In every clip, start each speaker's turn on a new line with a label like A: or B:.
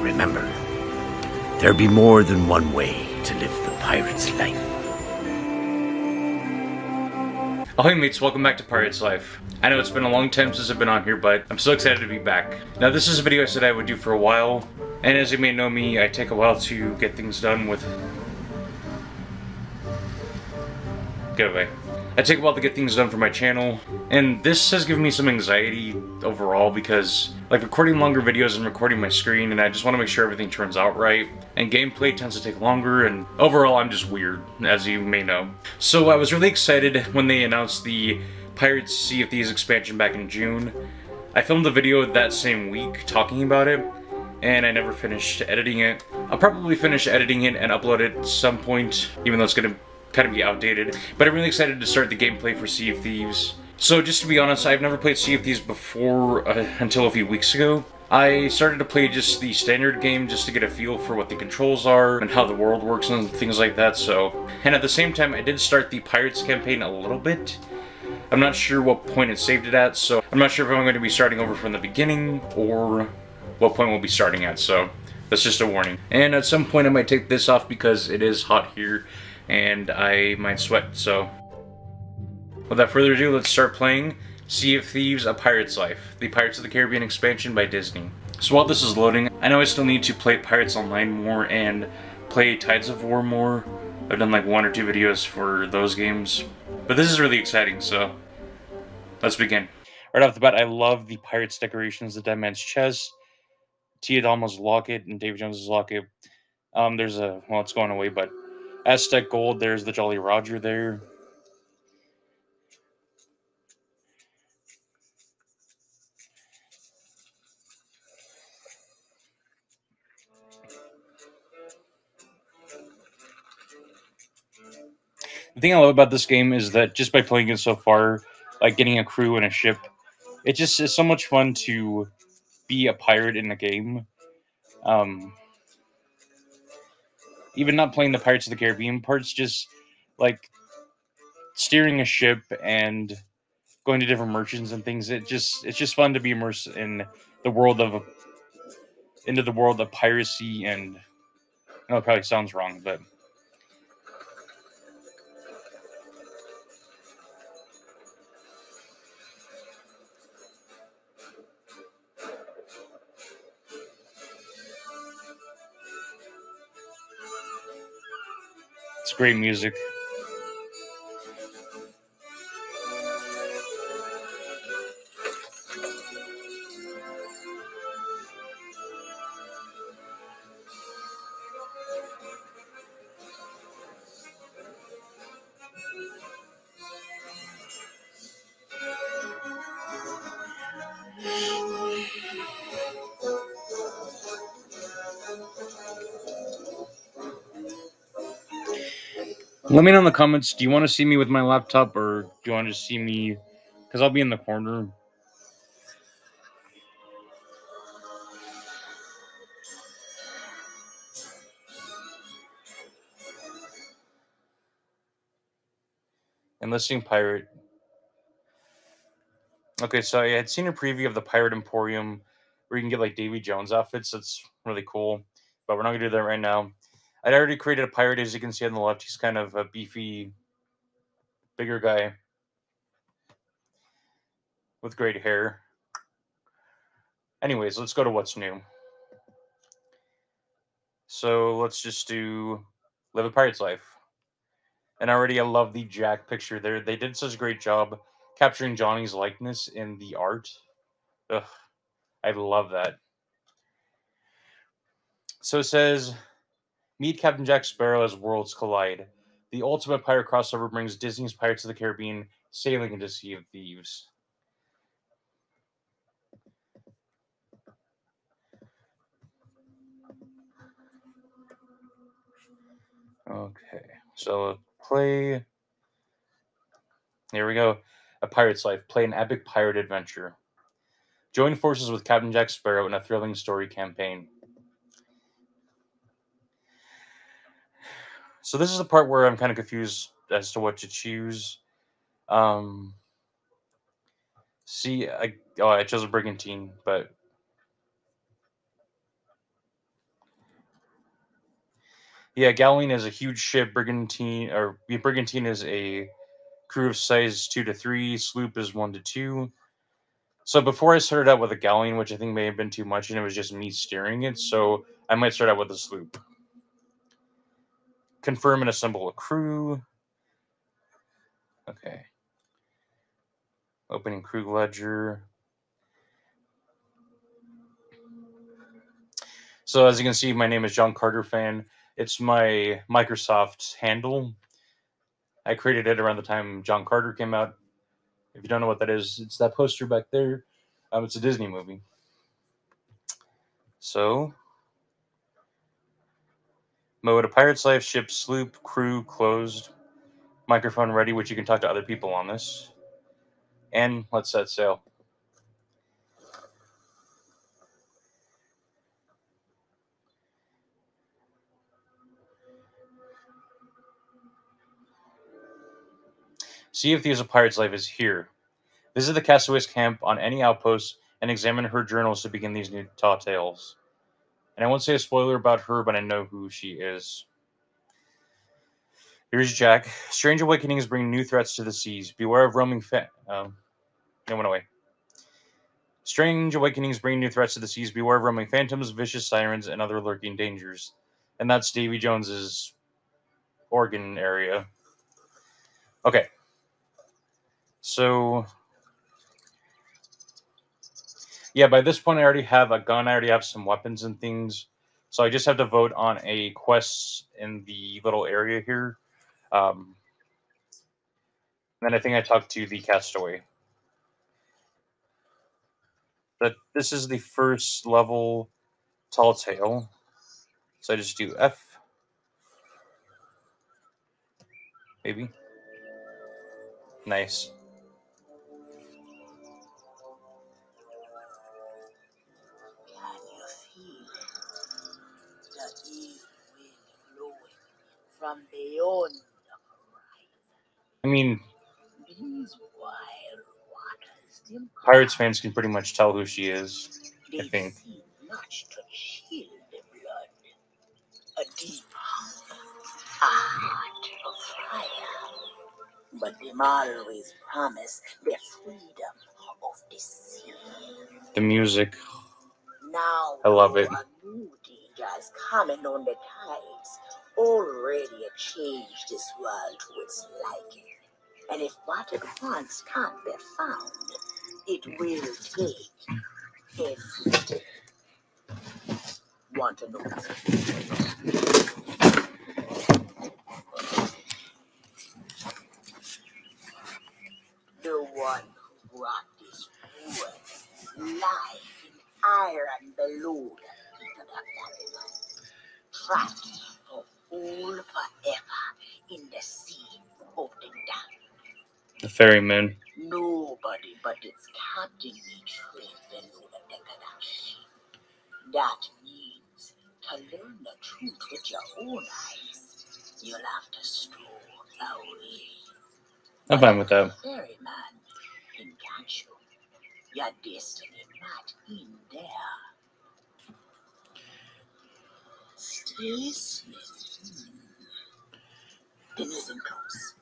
A: remember, there be more than one way to live the pirate's life.
B: Hey mates, welcome back to Pirate's Life. I know it's been a long time since I've been on here, but I'm so excited to be back. Now this is a video I said I would do for a while, and as you may know me, I take a while to get things done with... Get away. I take a while to get things done for my channel, and this has given me some anxiety overall because, like, recording longer videos and recording my screen, and I just want to make sure everything turns out right, and gameplay tends to take longer, and overall I'm just weird, as you may know. So I was really excited when they announced the Pirates Sea of Thieves expansion back in June. I filmed a video that same week talking about it, and I never finished editing it. I'll probably finish editing it and upload it at some point, even though it's gonna kind of be outdated. But I'm really excited to start the gameplay for Sea of Thieves. So just to be honest, I've never played Sea of Thieves before uh, until a few weeks ago. I started to play just the standard game just to get a feel for what the controls are and how the world works and things like that, so... And at the same time, I did start the Pirates campaign a little bit. I'm not sure what point it saved it at, so I'm not sure if I'm going to be starting over from the beginning or what point we'll be starting at, so that's just a warning. And at some point I might take this off because it is hot here and I might sweat, so... Without further ado, let's start playing Sea of Thieves, A Pirate's Life, the Pirates of the Caribbean expansion by Disney. So while this is loading, I know I still need to play Pirates Online more and play Tides of War more. I've done like one or two videos for those games. But this is really exciting, so let's begin. Right off the bat, I love the Pirates decorations, the Dead Man's Chest, Tia Dalma's locket, and Davy Jones's locket. Um, there's a, well, it's going away, but Aztec Gold, there's the Jolly Roger there. The thing I love about this game is that just by playing it so far, like getting a crew and a ship, it just is so much fun to be a pirate in the game. Um, even not playing the Pirates of the Caribbean parts, just like steering a ship and going to different merchants and things. It just it's just fun to be immersed in the world of into the world of piracy and I know it probably sounds wrong, but great music. Let me know in the comments. Do you want to see me with my laptop, or do you want to see me? Because I'll be in the corner. Enlisting pirate. Okay, so I had seen a preview of the Pirate Emporium where you can get like Davy Jones outfits. That's really cool, but we're not gonna do that right now. I'd already created a pirate, as you can see on the left. He's kind of a beefy, bigger guy with great hair. Anyways, let's go to what's new. So let's just do Live a Pirate's Life. And already I love the Jack picture there. They did such a great job capturing Johnny's likeness in the art. Ugh, I love that. So it says Meet Captain Jack Sparrow as worlds collide. The ultimate pirate crossover brings Disney's Pirates of the Caribbean sailing into Sea of Thieves. Okay, so play. Here we go. A Pirate's Life. Play an epic pirate adventure. Join forces with Captain Jack Sparrow in a thrilling story campaign. So this is the part where I'm kind of confused as to what to choose. Um, see, I oh I chose a brigantine, but Yeah, Galleon is a huge ship. Brigantine or Brigantine is a crew of size two to three. Sloop is one to two. So before I started out with a Galleon, which I think may have been too much, and it was just me steering it, so I might start out with a sloop. Confirm and assemble a crew. Okay. Opening crew ledger. So as you can see, my name is John Carter Fan. It's my Microsoft handle. I created it around the time John Carter came out. If you don't know what that is, it's that poster back there. Um, it's a Disney movie. So, mode a pirate's life, ship, sloop, crew, closed, microphone ready, which you can talk to other people on this. And let's set sail. See if the Pirate's Life is here. Visit the castaway's camp on any outpost and examine her journals to begin these new tall tales. And I won't say a spoiler about her, but I know who she is. Here's Jack. Strange awakenings bring new threats to the seas. Beware of roaming fa- um, it went away. Strange awakenings bring new threats to the seas. Beware of roaming phantoms, vicious sirens, and other lurking dangers. And that's Davy Jones's organ area. Okay. So, yeah, by this point, I already have a gun. I already have some weapons and things. So I just have to vote on a quest in the little area here. Um, then I think I talked to the castaway. But this is the first level tall tale. So I just do F. Maybe. Nice. From beyond the horizon. I mean, these wild waters. Pirates fans can pretty much tell who she is. I think. Much to chill the blood. A deep, a heart of fire. But them always promise the freedom of the sea. The music. Now I love it. A new danger is coming on the tides already changed this world to its liking. And if what it wants can't be found, it will take everything. Want to know? The one who brought this world lies in iron below the people of Babylon. Trapped all forever in the sea of the damned. The ferryman. Nobody but its captain may below the of that means to learn the truth with your own eyes, you'll have to stroll away. I'm fine with that. Ferryman can catch you. Your destiny not in there. Stay safe. Denison close.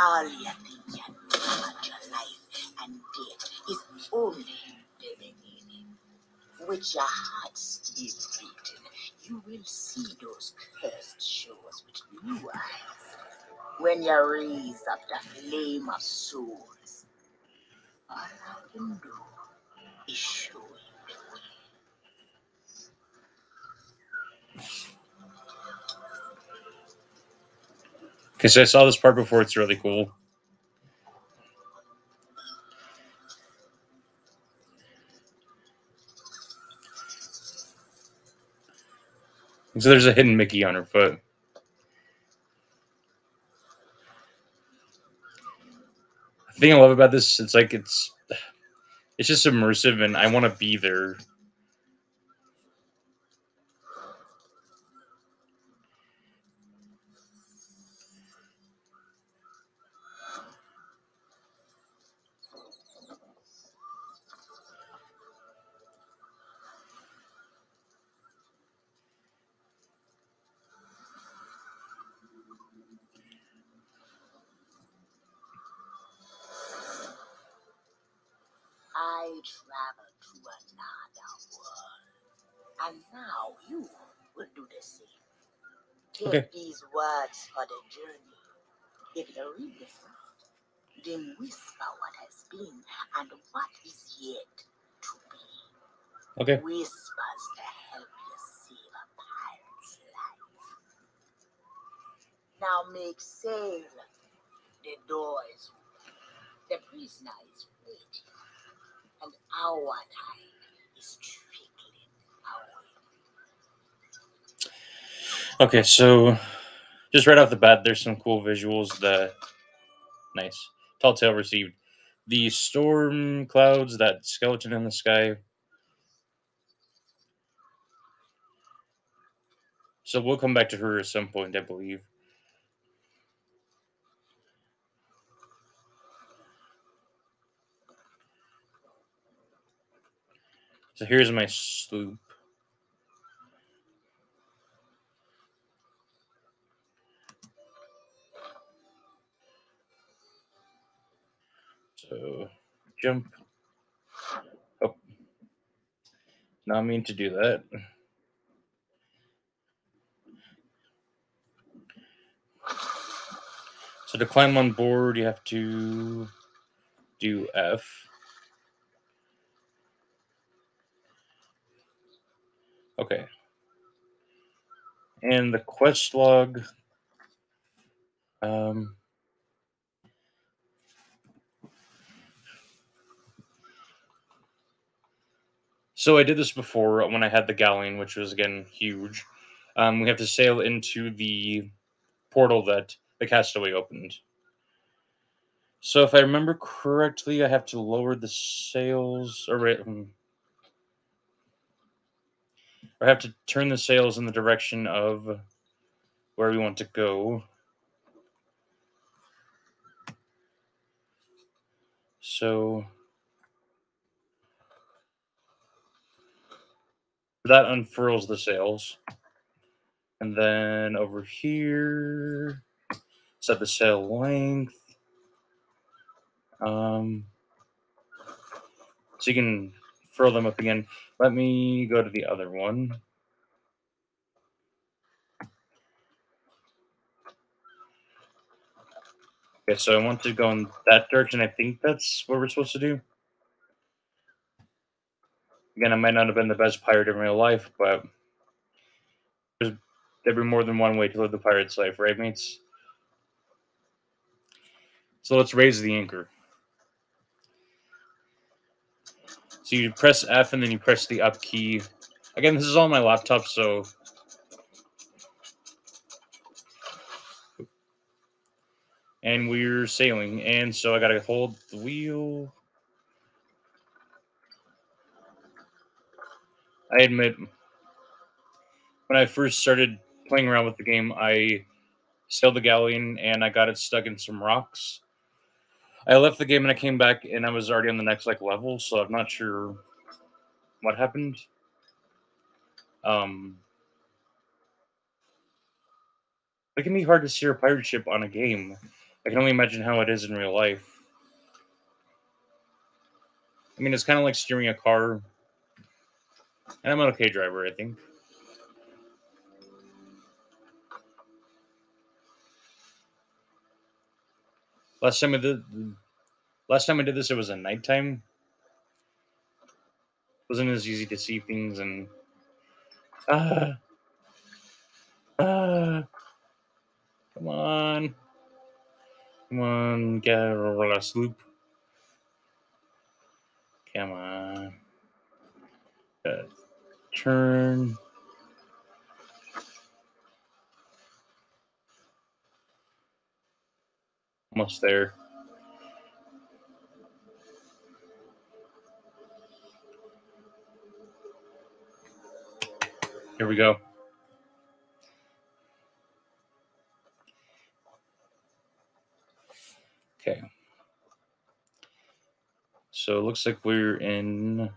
B: All you think you know about your life and death is only the beginning. With your heart still beating, you will see those cursed shores with new eyes. When you raise up the flame of souls, all I can do is show you the way. Because I saw this part before, it's really cool. So there's a hidden Mickey on her foot. The thing I love about this, it's like it's it's just immersive and I want to be there
C: travel to another world. And now you will do the same. Take
B: Okay.
C: these words for the journey. If you read them, then whisper what has been and what is yet to be.
B: Okay.
C: Whispers to help you save a pirate's life. Now make sail. The door is open. The prisoner is. Our tide is.
B: Okay, so just right off the bat, there's some cool visuals that nice. Telltale received the storm clouds, that skeleton in the sky. So we'll come back to her at some point, I believe. So here's my sloop. So jump. Oh, not mean to do that. So to climb on board, you have to do F. Okay. And the quest log. Um, so I did this before when I had the galleon, which was again huge. Um, we have to sail into the portal that the castaway opened. So if I remember correctly, I have to lower the sails, or um, I have to turn the sails in the direction of where we want to go. So that unfurls the sails. And then over here, set the sail length. Um, so you can furl them up again. Let me go to the other one. Okay, so I want to go in that direction. I think that's what we're supposed to do. Again, I might not have been the best pirate in real life, but there's, there'd be more than one way to live the pirate's life, right, mates? So let's raise the anchor. So you press F and then you press the up key. Again, this is on my laptop, so and we're sailing. And so I gotta hold the wheel. I admit, when I first started playing around with the game, I sailed the galleon and I got it stuck in some rocks. I left the game and I came back and I was already on the next like level, so I'm not sure what happened. Um, it can be hard to steer a pirate ship on a game. I can only imagine how it is in real life. I mean, it's kind of like steering a car. And I'm an okay driver, I think. Last time I did, last time I did this, it was at nighttime. wasn't as easy to see things and ah ah. Come on, come on, get over the sloop. Come on. Uh, turn. Almost there. Here we go. Okay. So it looks like we're in.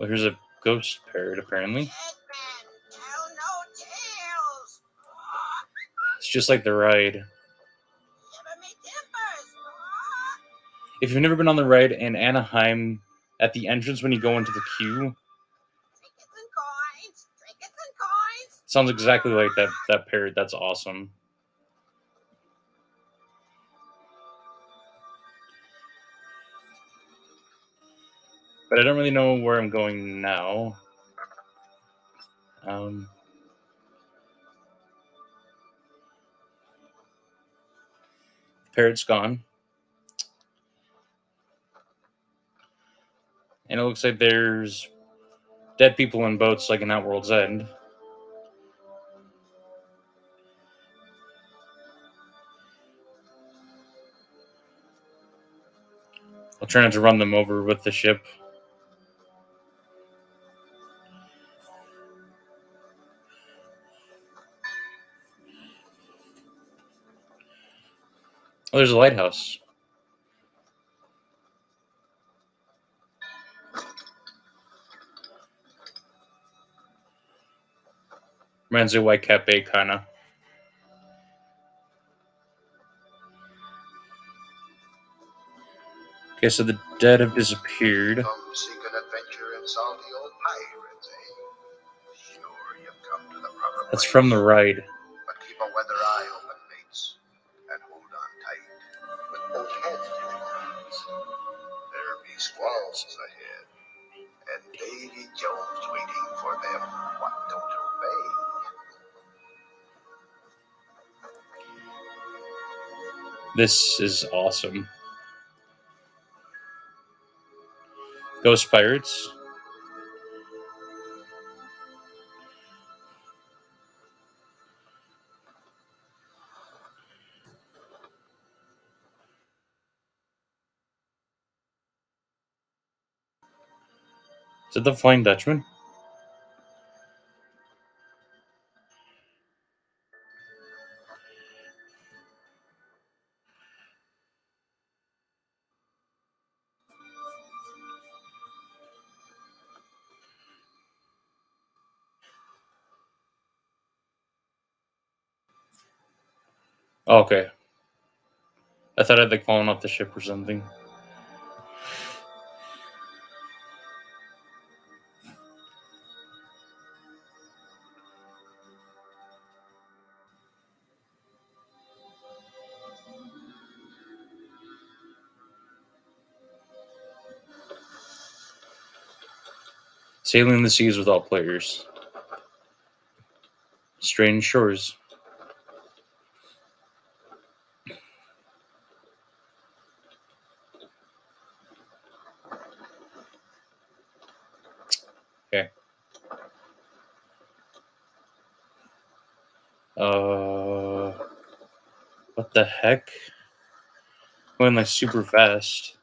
B: Well, here's a ghost parrot, apparently. Just like the ride. If you've never been on the ride in Anaheim, at the entrance when you go into the queue, sounds exactly like that that parrot. That's awesome. But I don't really know where I'm going now. Um, parrot's gone. And it looks like there's dead people in boats like in At World's End. I'll try not to run them over with the ship. Oh, there's a lighthouse. Reminds me of Whitecap Bay, kinda. Okay, so the dead have disappeared.
D: Come seek an adventure in salty old pirates, eh? Sure, you've come to the proper
B: That's from the ride. This is awesome. Ghost Pirates. Is it the Flying Dutchman? Okay. I thought I'd like fallen off the ship or something. Sailing the seas without players. Strange shores. Okay. Uh, what the heck? Going like super fast.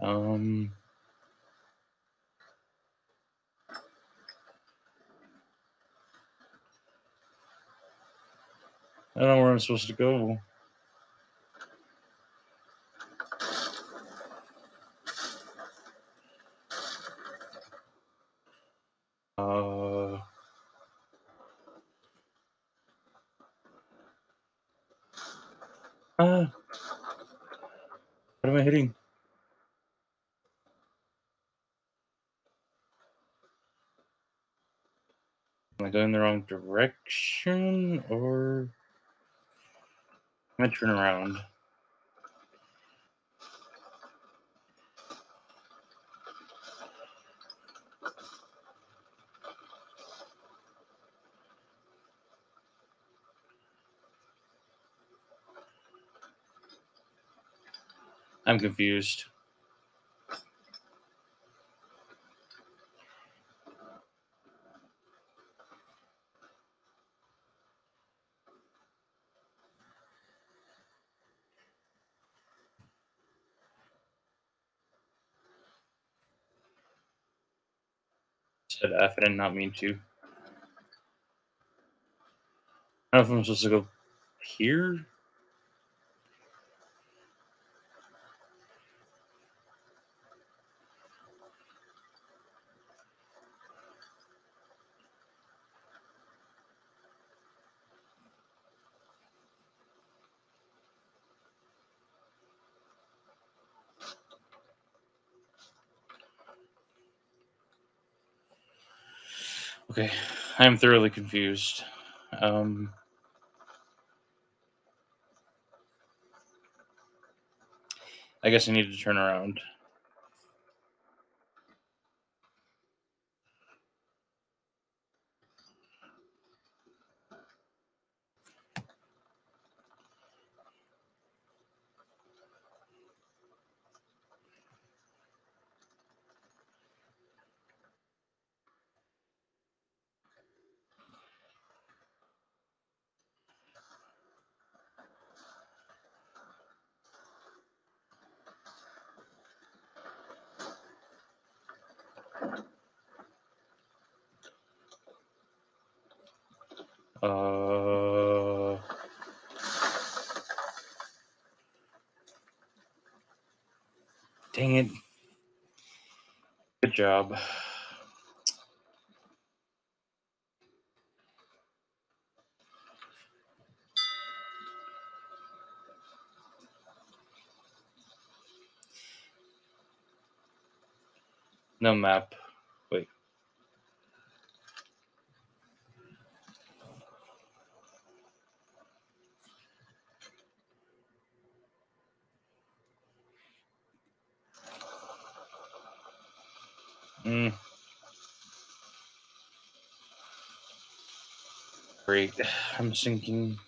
B: Um. I don't know where I'm supposed to go. Uh. Ah. What am I hitting? Am I going the wrong direction or am I turn around? I'm confused. said F. I did not mean to. I don't know if I'm supposed to go here. I am thoroughly confused. Um, I guess I need to turn around. Uh, dang it. Good job. Mm. Great. I'm sinking.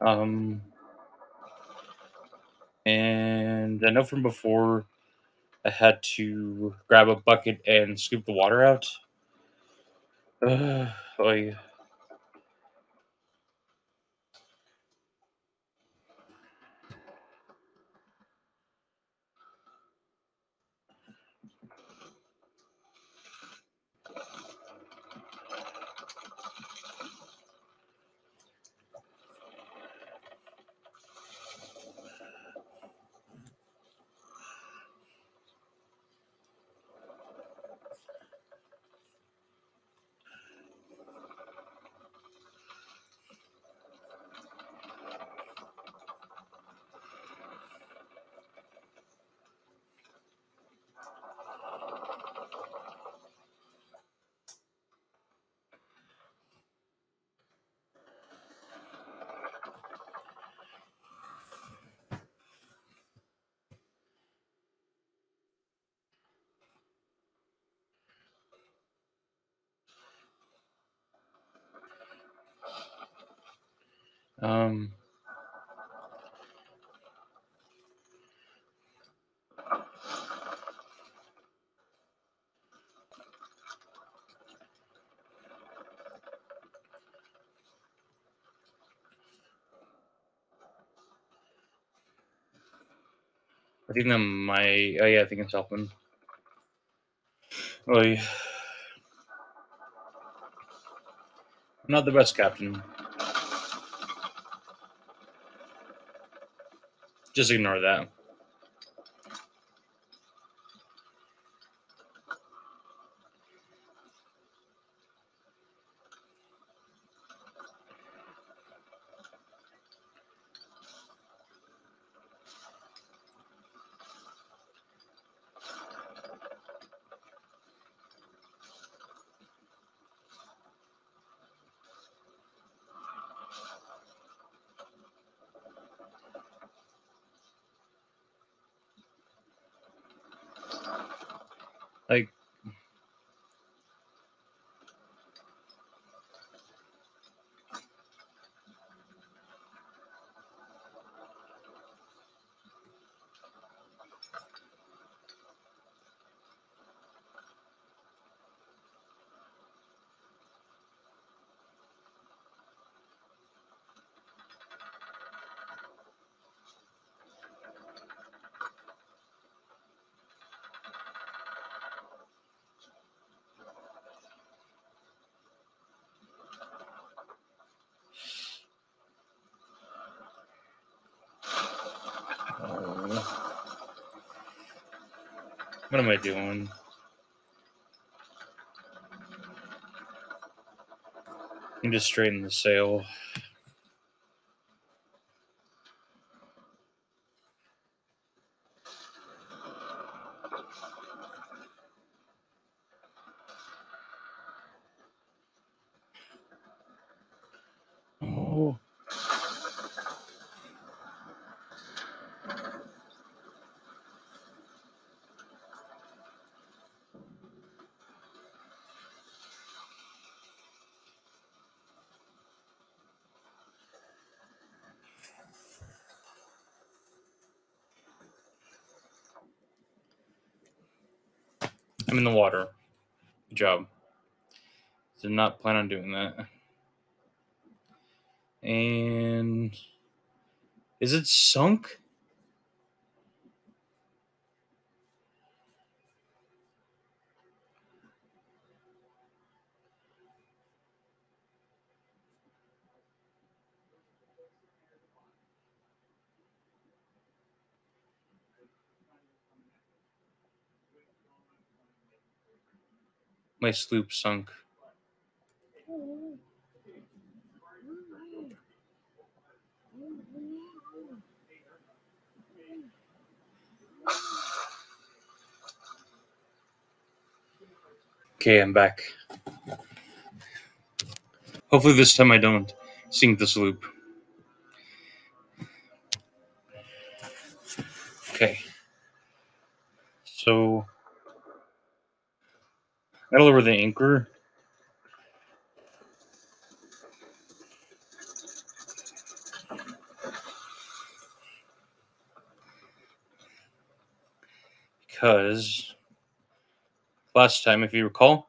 B: Um, from before I had to grab a bucket and scoop the water out. Uh, oy. Um, I think that might. Oh yeah, I think it's helping. Oh, yeah. Not the best captain. Just ignore that. Like, What am I doing? I'm just straighten the sail. Oh. I'm in the water. Good job. Did not plan on doing that. And is it sunk? My sloop sunk. Okay, I'm back. Hopefully, this time I don't sink the sloop. Okay. So, I gotta lower the anchor. Because last time, if you recall,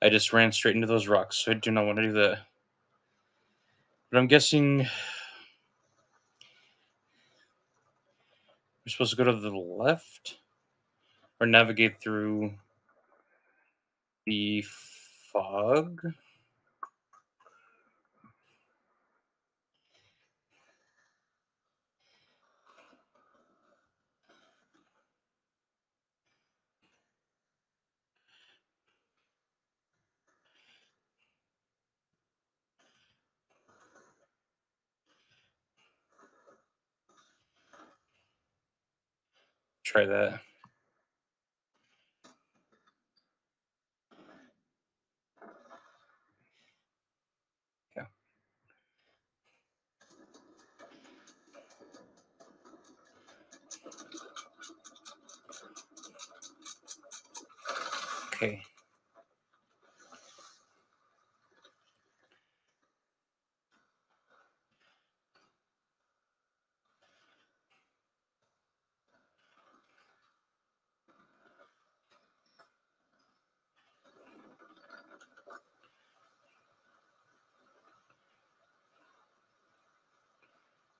B: I just ran straight into those rocks, so I do not want to do that. But I'm guessing we're supposed to go to the left or navigate through the fog. Try that. Yeah. Okay.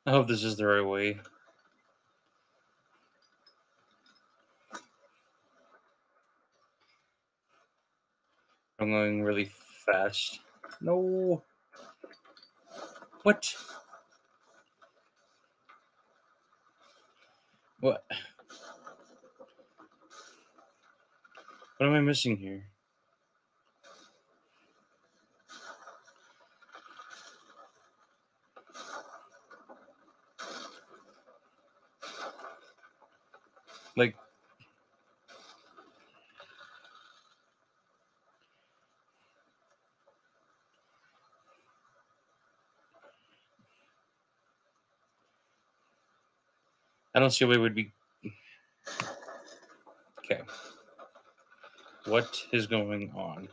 B: I hope this is the right way. I'm going really fast. No. What? What? What am I missing here? Like, I don't see a way it would be. Okay. What is going on?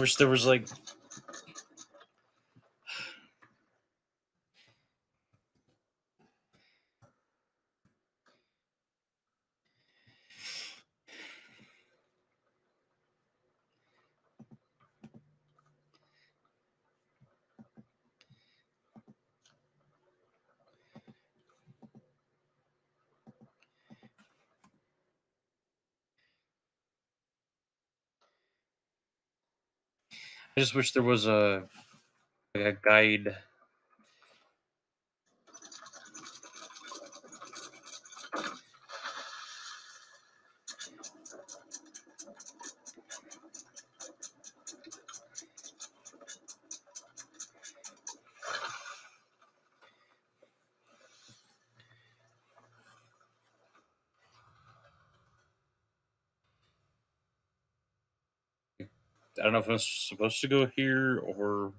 B: Wish there was like. I just wish there was a like a guide. Know if I'm supposed to go here or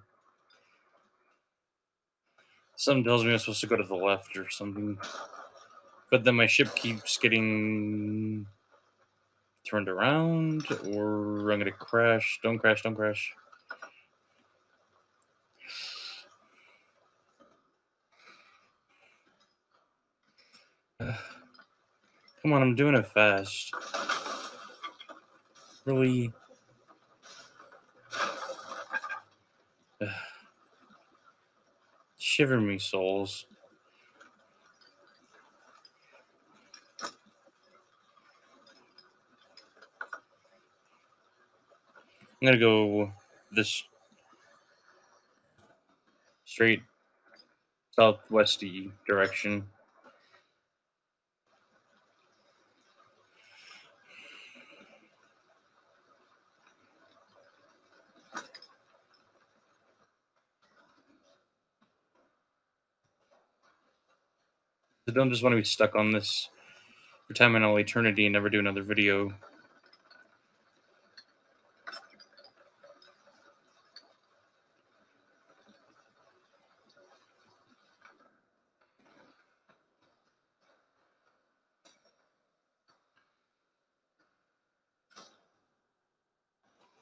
B: something tells me I'm supposed to go to the left or something. But then my ship keeps getting turned around or I'm gonna crash. Don't crash, don't crash. Come on, I'm doing it fast. Really? Shiver me souls. I'm gonna go this straight southwesty direction. Don't just want to be stuck on this for time and all eternity and never do another video.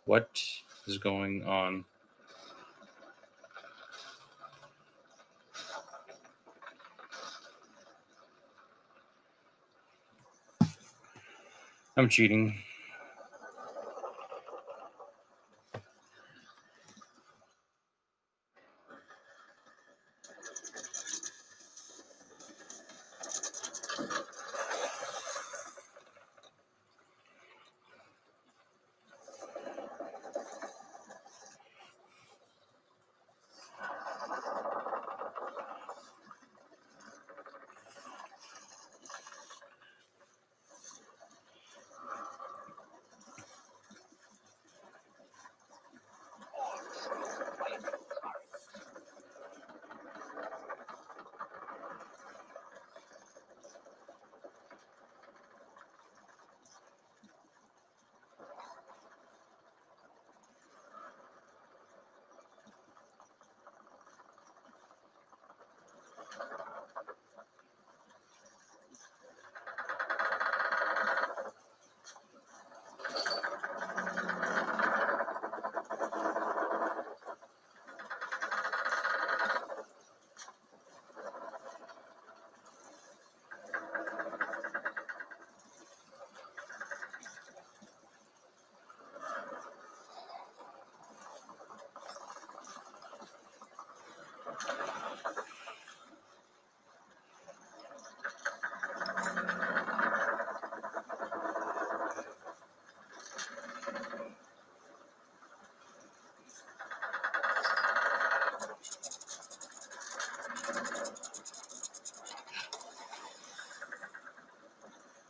B: What is going on? I'm cheating.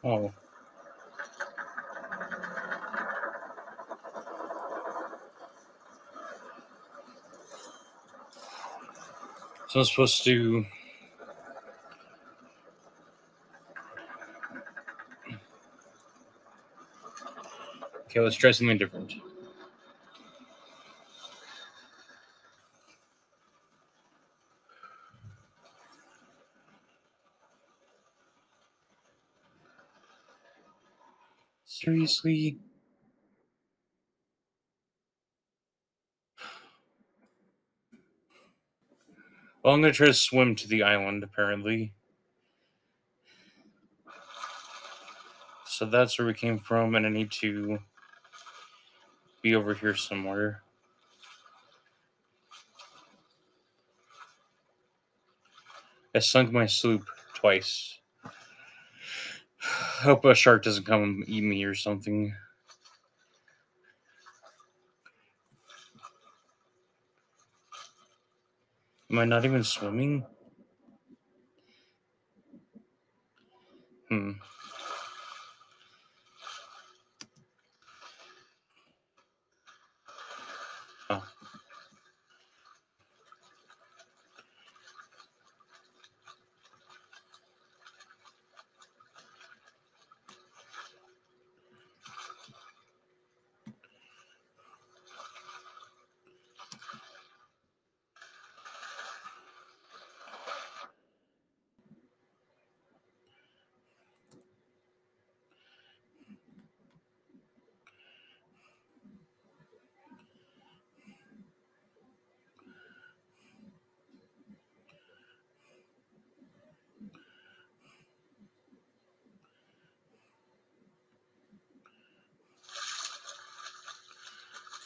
B: Oh. So I'm supposed to. Okay, let's try something different. Seriously? Well, I'm gonna try to swim to the island, apparently. So that's where we came from, and I need to be over here somewhere. I sunk my sloop twice. Hope a shark doesn't come and eat me or something. Am I not even swimming?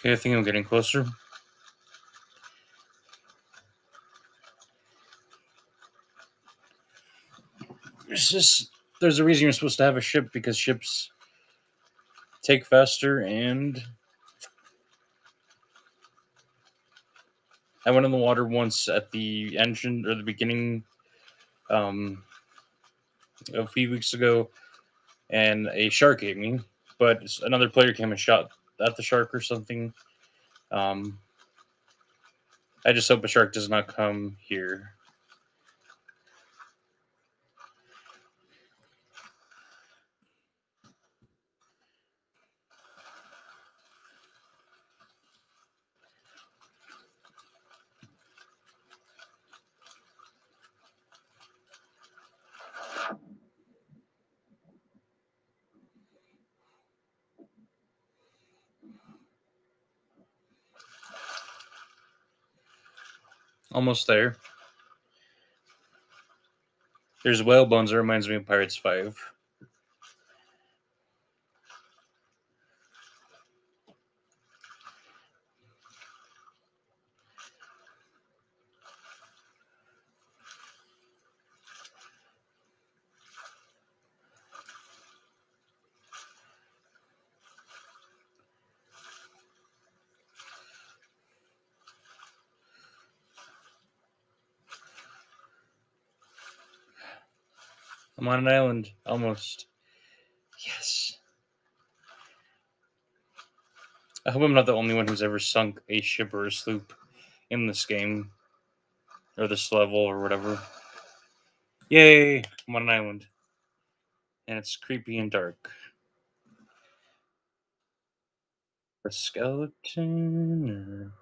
B: Okay, I think I'm getting closer. It's just there's a reason you're supposed to have a ship because ships take faster and I went in the water once at the engine or the beginning um a few weeks ago and a shark ate me, but another player came and shot at the shark or something. Um, I just hope a shark does not come here. Almost there. There's whale bones that reminds me of Pirates 5. I'm on an island. Almost. Yes. I hope I'm not the only one who's ever sunk a ship or a sloop in this game. Or this level or whatever. Yay! I'm on an island. And it's creepy and dark. A skeleton or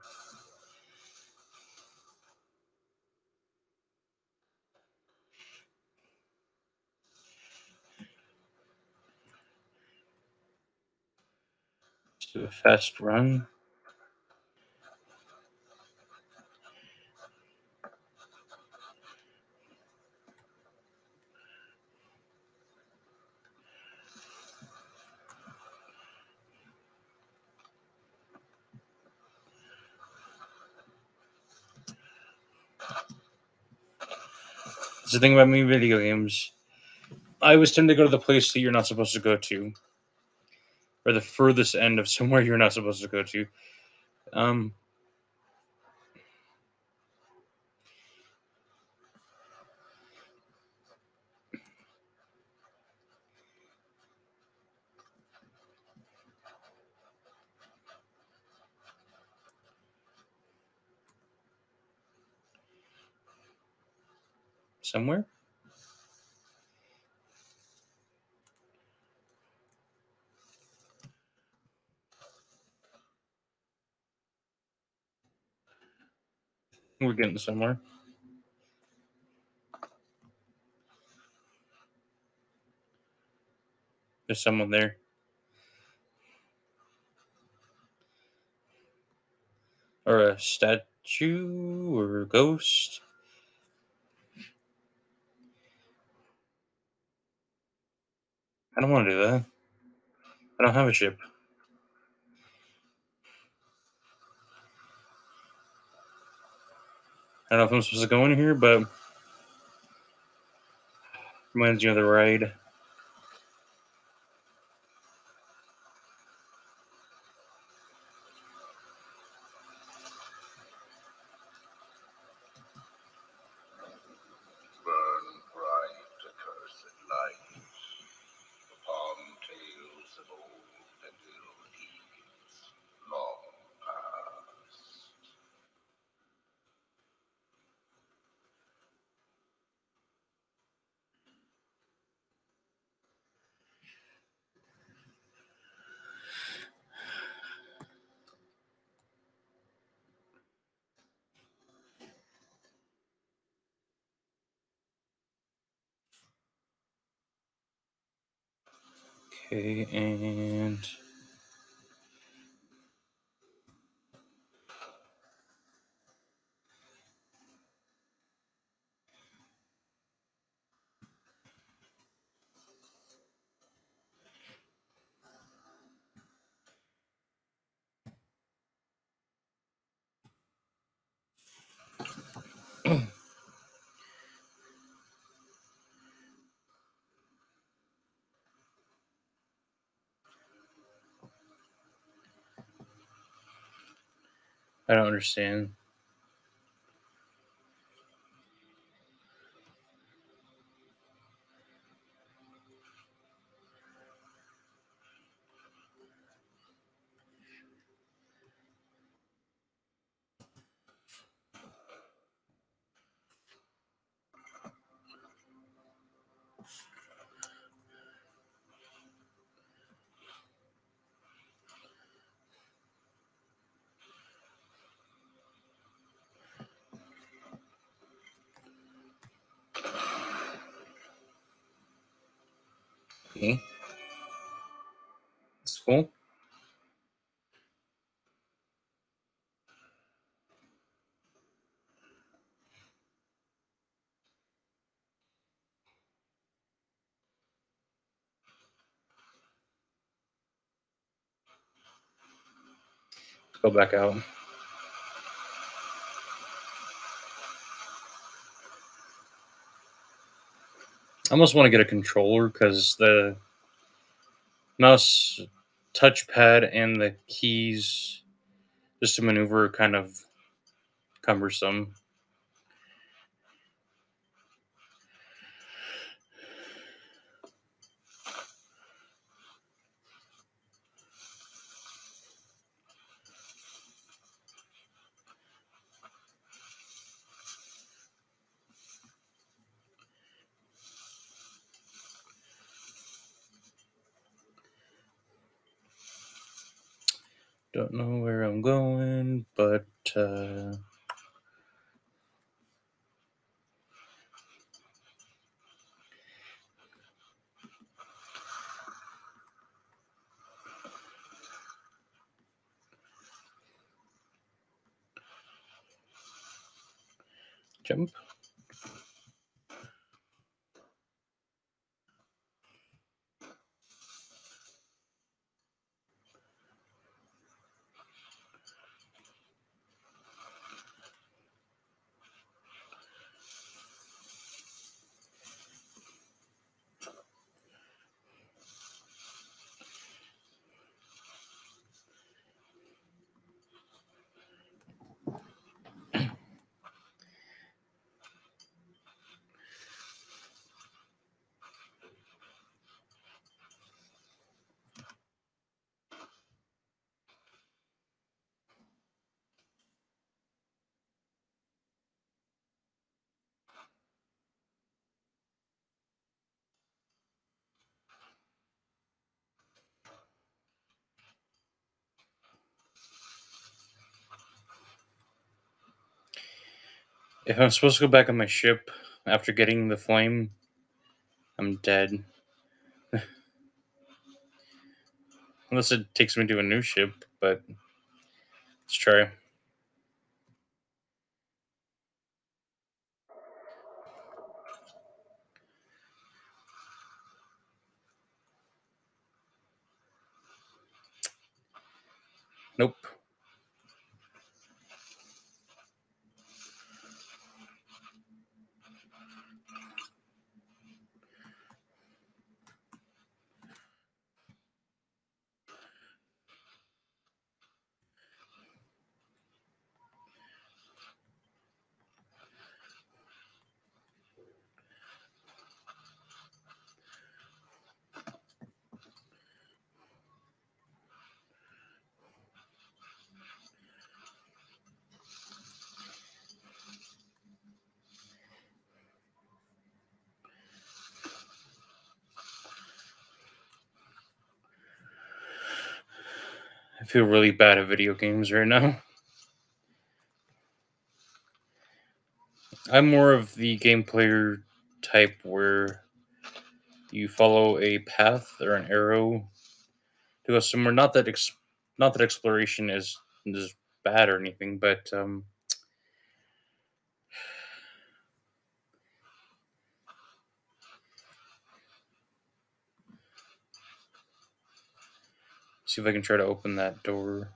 B: do a fast run. The thing about me video games. I always tend to go to the place that you're not supposed to go to. Or the furthest end of somewhere you're not supposed to go to. Um somewhere. We're getting somewhere. There's someone there. Or a statue or a ghost. I don't want to do that. I don't have a ship. I don't know if I'm supposed to go in here, but reminds me of the ride. Okay, and I don't understand. Okay. That's cool. Let's go back out. I almost want to get a controller because the mouse touchpad and the keys just to maneuver kind of cumbersome. Don't know where I'm going, but uh, jump. If I'm supposed to go back on my ship after getting the flame, I'm dead. Unless it takes me to a new ship, but let's try. Nope. I feel really bad at video games right now. I'm more of the game player type where you follow a path or an arrow to go somewhere. Not that ex- not that exploration is is bad or anything, but um, see if I can try to open that door.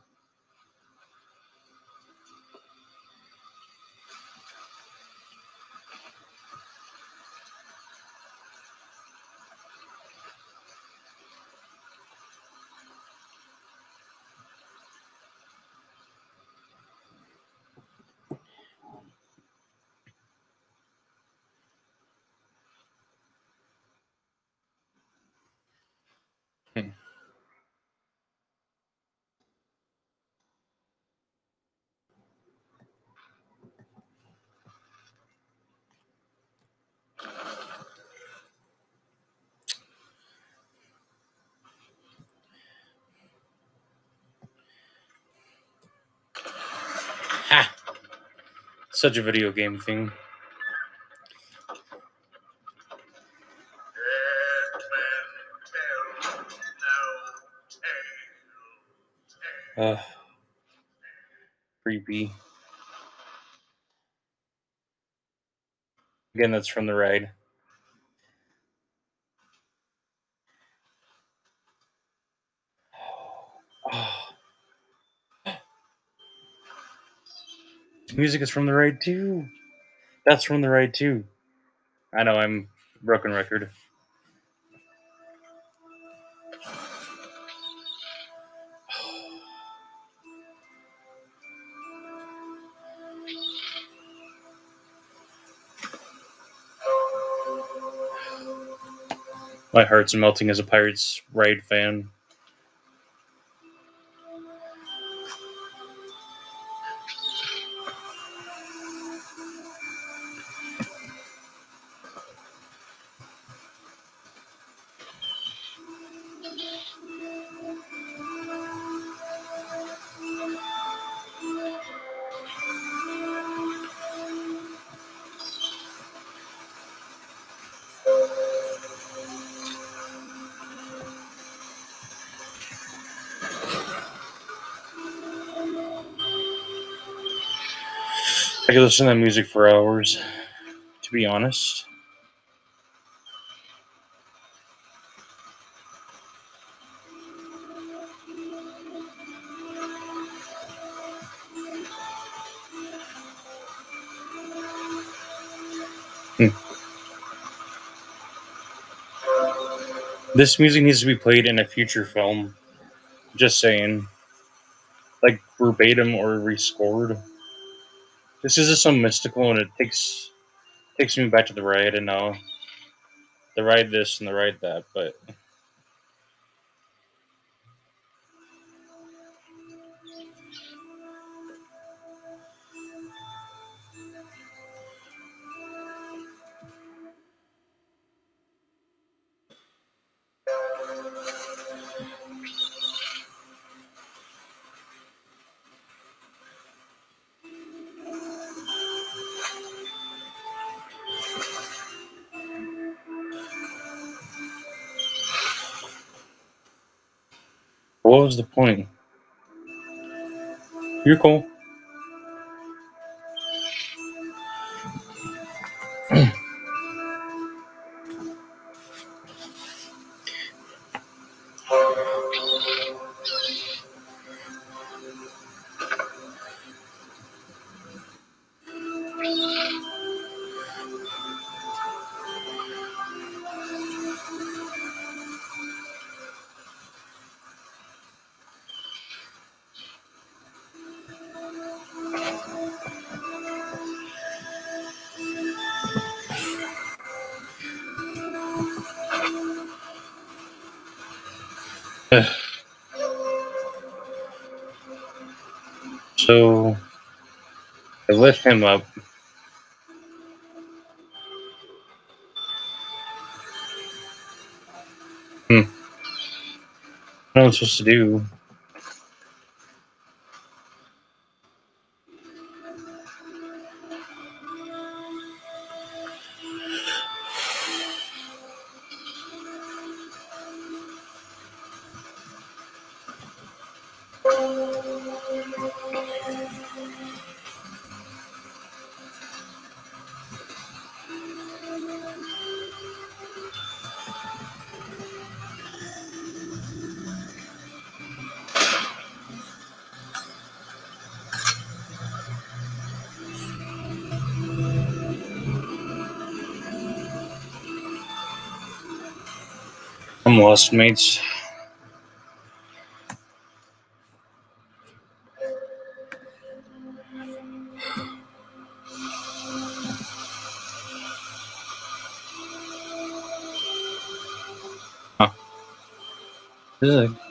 B: Such a video game thing. Uh, creepy. Again, that's from the ride. Oh. Music is from the ride too. That's from the ride too. I know I'm broken record. My heart's melting as a Pirates ride fan. I could listen to that music for hours, to be honest. Hmm. This music needs to be played in a future film. Just saying. Like verbatim or rescored. This is just so mystical and it takes takes me back to the ride and all. the ride this and the ride that, but what was the point? You're cool. Lift him up. Hmm. What am I supposed to do? I'm lost, mates. Huh. This is a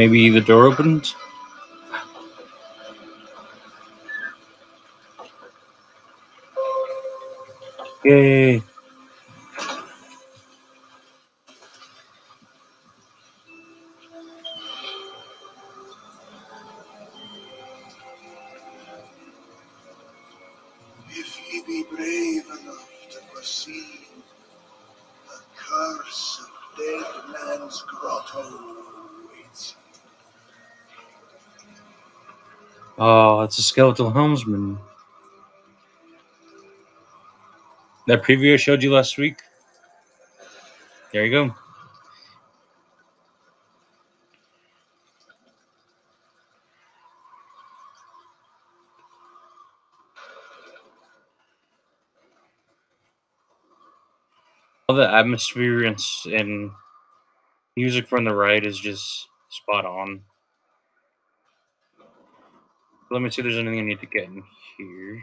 B: Maybe the door opened? Yay. Skeletal helmsman. That preview I showed you last week. There you go. All the atmosphere and, music from the ride is just spot on. Let me see if there's anything I need to get in here.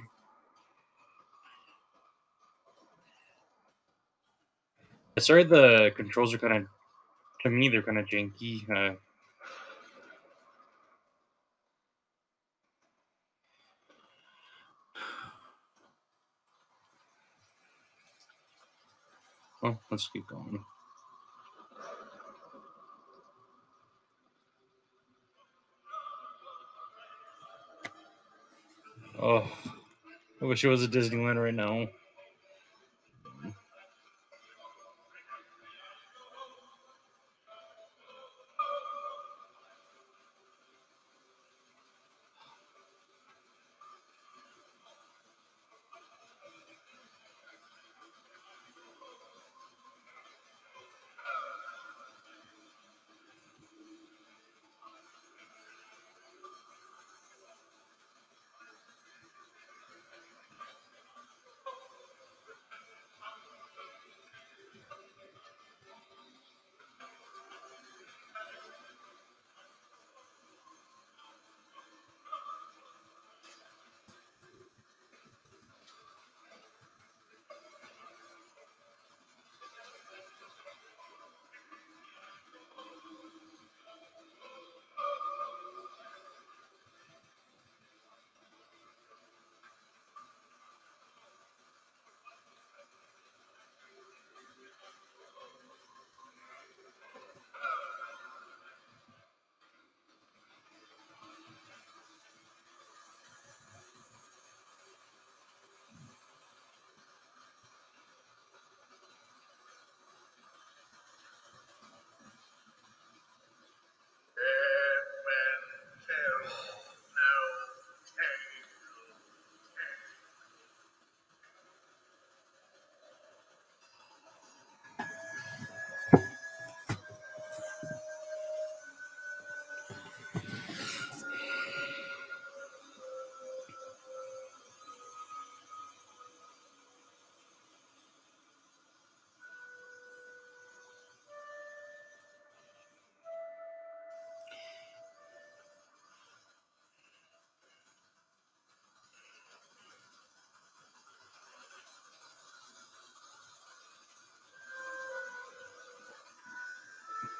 B: Sorry, the controls are kind of, to me, they're kind of janky. Uh, well, let's keep going. Oh, I wish it was a Disneyland right now.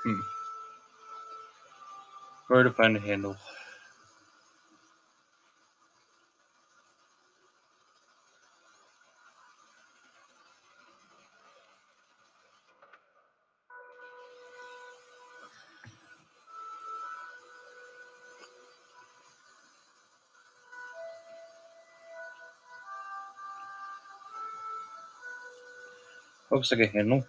D: Hmm.
B: Where to find a handle? Looks like a handle.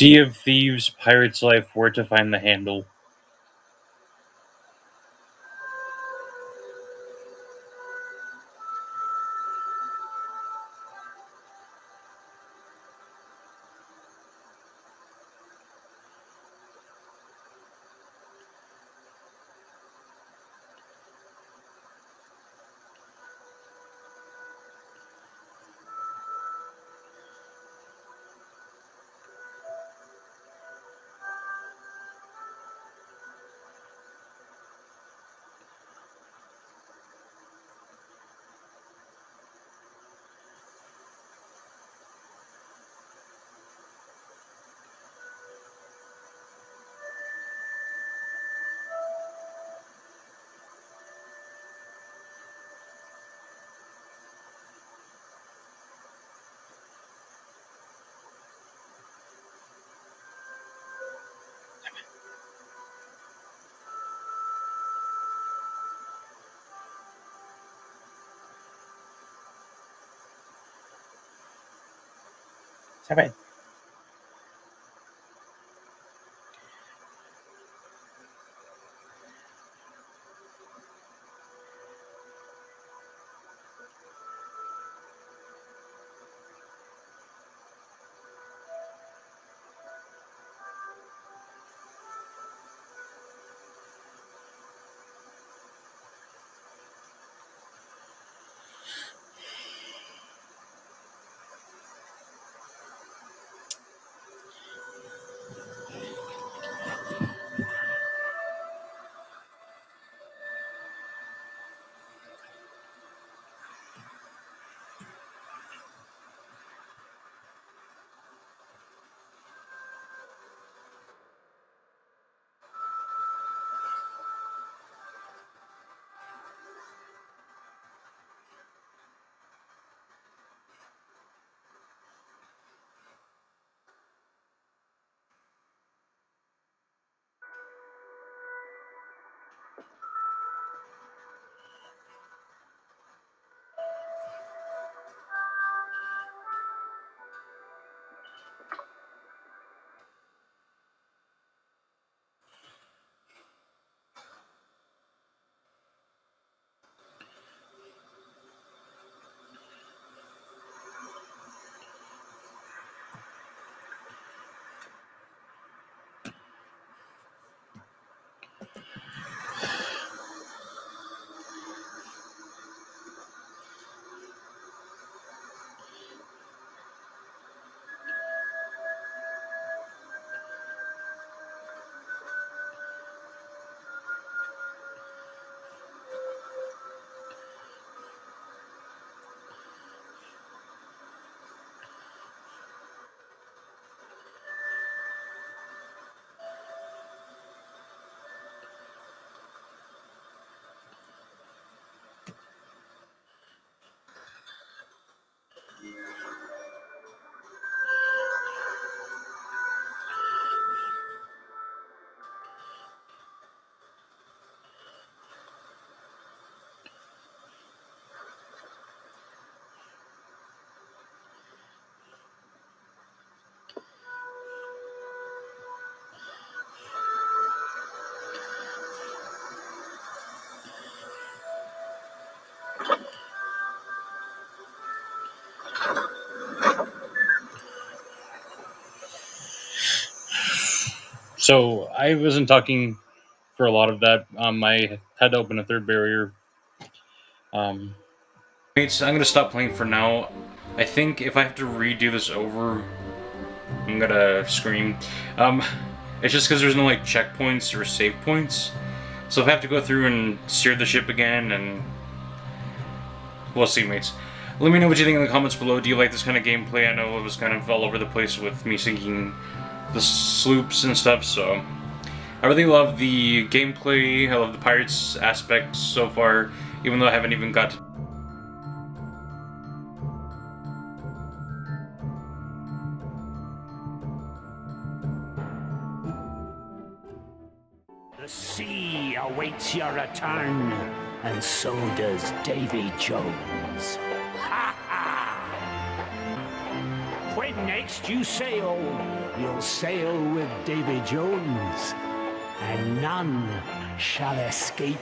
B: Sea of Thieves, Pirate's Life, Where to Find the Handle.
E: Sabi.
B: So I wasn't talking for a lot of that. Um, I had to open a third barrier. Um, mates, I'm gonna stop playing for now. I think if I have to redo this over, I'm gonna scream. Um, it's just because there's no like checkpoints or save points. So if I have to go through and steer the ship again, and we'll see, mates. Let me know what you think in the comments below. Do you like this kind of gameplay? I know it was kind of all over the place with me sinking the sloops and stuff, so... I really love the gameplay, I love the pirates aspect so far, even though I haven't even got to
F: The sea awaits your return, and so does Davy Jones. Ha ha! when next you sail, you'll sail with Davy Jones, and none shall escape.